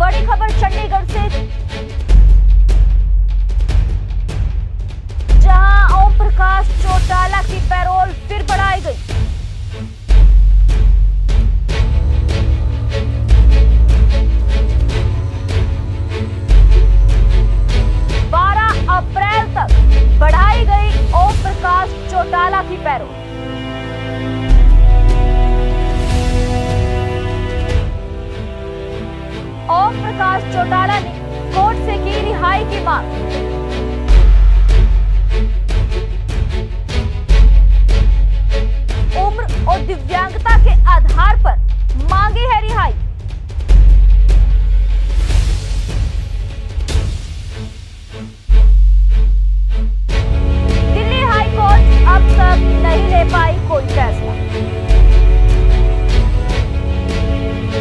बड़ी खबर चंडीगढ़ से। जहाँ ओम प्रकाश चौटाला की पैरोल फिर बढ़ाई गई। बारह अप्रैल तक बढ़ाई गई ओम प्रकाश चौटाला की पैरोल। ओम प्रकाश चौटाला ने कोर्ट से की रिहाई की मांग।